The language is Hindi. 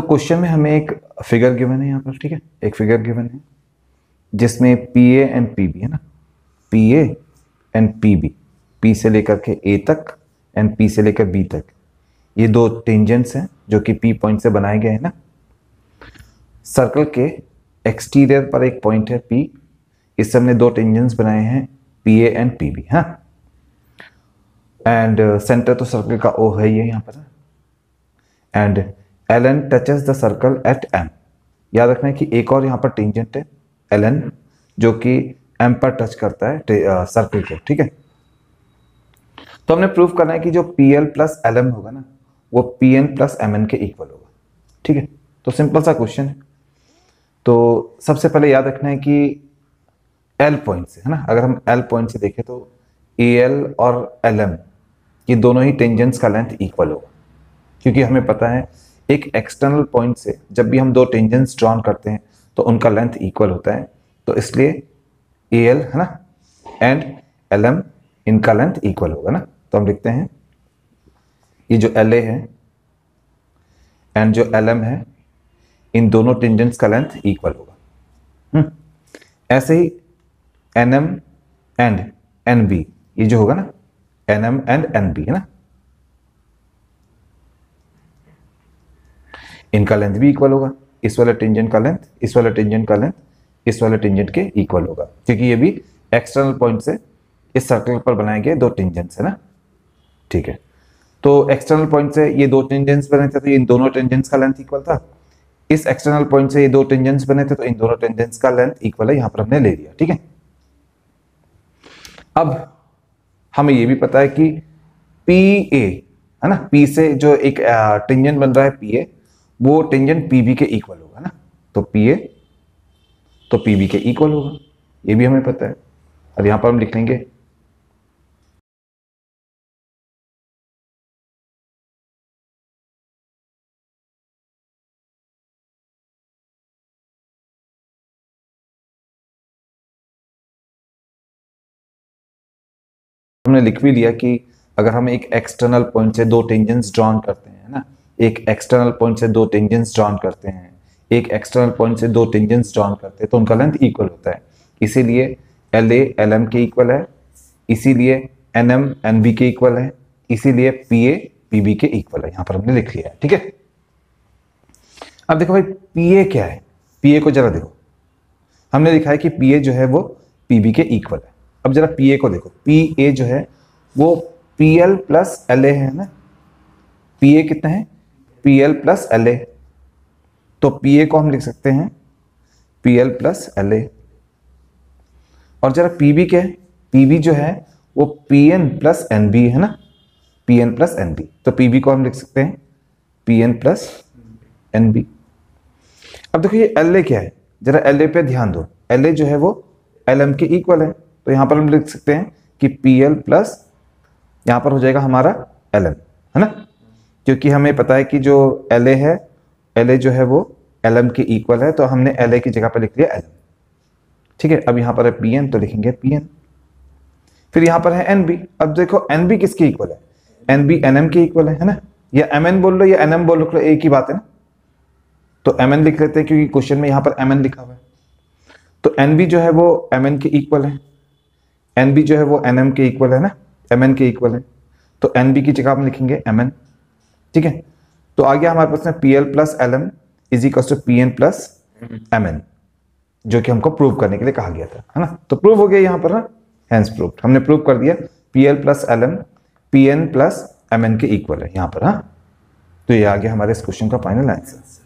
तो क्वेश्चन में हमें एक फिगर गिवन है यहाँ पर, ठीक है? एक फिगर गिवन है, जिसमें P A and P B है ना? P A and P B P से लेकर के ए तक एंड पी से लेकर बी तक। ये दो टेंजेंट्स हैं, जो कि पी पॉइंट से बनाए गए हैं ना? सर्कल के एक्सटीरियर पर एक पॉइंट है पी इससे हमने दो टेंजेंट्स बनाए हैं P A and P B हाँ? एंड सेंटर तो सर्कल का ओ है ये यहाँ पर and L N touches the circle at M याद रखना है कि एक और यहाँ पर टेंजेंट है एल एन जो कि एम पर टच करता है सर्कल को, ठीक है? तो हमने प्रूव करना है कि जो P L plus L M होगा ना, वो P N plus M N के इक्वल होगा, ठीक है? तो सिंपल सा क्वेश्चन है। तो सबसे पहले याद रखना है कि एल पॉइंट से, है ना? अगर हम एल पॉइंट से देखें तो ए एल और एल एम ये दोनों ही टेंजेंट्स का लेंथ इक्वल होगा, क्योंकि हमें पता है एक एक्सटर्नल पॉइंट से जब भी हम दो टेंजेंट्स ड्रॉन करते हैं तो उनका लेंथ इक्वल होता है। तो इसलिए ए एल है ना? एंड एल एम इनका लेंथ इक्वल होगा ना? तो हम लिखते हैं ये जो एल ए है एंड जो एल एम है इन दोनों टेंजेंट्स का लेंथ इक्वल होगा। हम्म, ऐसे ही N M and N B ये जो होगा ना? N M and N B है ना? इनका लेंथ भी इक्वल होगा। इस वाला टेंजेंट का लेंथ, इस वाले टेंजेंट का लेंथ, इस वाले टेंजेंट के इक्वल होगा। क्योंकि ये भी एक्सटर्नल पॉइंट से इस सर्कल पर बनाए गए दो टेंजेंट्स है ना? ठीक है। तो एक्सटर्नल पॉइंट से ये दो टेंजेंट्स बने थे तो इन दोनों टेंजेंट्स का लेंथ इक्वल था। इस एक्सटर्नल पॉइंट से ये दो टेंजेंट्स बने थे तो इन दोनों टेंजेंट्स का लेंथ इक्वल है, यहाँ पर हमने ले लिया, ठीक है? अब हमें ये भी पता है कि पी ए है ना? पी से जो एक टेंजेंट बन रहा है पी ए वो टेंजेंट पीबी के इक्वल होगा ना? तो पी ए तो पीबी के इक्वल होगा। ये भी हमें पता है। और यहाँ पर हम लिख लेंगे। हमने लिख भी लिया कि अगर हम एक एक्सटर्नल पॉइंट से दो टेंजेंट्स ड्रॉन करते हैं ना? एक एक्सटर्नल पॉइंट से दो टेंजेंट्स ड्रॉन करते हैं। एक एक्सटर्नल पॉइंट से दो टेंजेंट्स ड्रॉन करते हैं तो उनका लेंथ इक्वल होता है। इसीलिए एल ए एल एम के इक्वल है। इसीलिए एन एम एन बी के इक्वल है। इसीलिए पी ए पी बी के इक्वल है। यहाँ पर हमने लिख लिया है, ठीक है? अब देखो भाई पी ए क्या है? पी ए को जरा देखो। हमने लिखा है कि पी ए जो है वो पी बी के इक्वल है। अब जरा पी ए को देखो। पी ए जो है वो P L plus L A है ना? पी ए कितना है? P L plus L A तो पी ए को हम लिख सकते हैं P L plus L A और जरा पी बी क्या है? पी बी जो है, वो P N plus N B है ना? P N plus N B तो पी बी को हम लिख सकते हैं P N plus N B अब देखो ये एल ए क्या है? जरा एल ए पे ध्यान दो। एल ए जो है वो एल एम के इक्वल है। तो यहाँ पर हम लिख सकते हैं कि पी एल प्लस यहाँ पर हो जाएगा हमारा एल एम है ना? क्योंकि हमें पता है कि जो एल ए है एल ए जो है वो एल एम के इक्वल है तो हमने एल ए की जगह पर लिख लिया एल एम ठीक है अब यहाँ पर है पी एन तो लिखेंगे पी एन फिर यहाँ पर है एन बी अब देखो एन बी किसके इक्वल है? एन बी एन एम के इक्वल है, है ना? या एम एन बोल लो या एन एम बोल लो एक ही बात है ना? तो एम एन लिख लेते हैं क्योंकि क्वेश्चन में यहाँ पर एम एन लिखा हुआ है। तो एन बी जो है वो एम एन के इक्वल है। एन बी जो है वो एन एम के इक्वल है ना? एम एन के इक्वल है। तो एन बी की जगह हम लिखेंगे एम एन ठीक है? तो आ गया हमारे पास में P L plus L M is equal to P N plus M N जो कि हमको प्रूव करने के लिए कहा गया था, है ना? तो प्रूव हो गया यहाँ पर ना हैंस प्रूव हमने प्रूव कर दिया P L plus L M P N plus M N के इक्वल है यहाँ पर हाँ? तो ये आ गया हमारे इस क्वेश्चन का फाइनल आंसर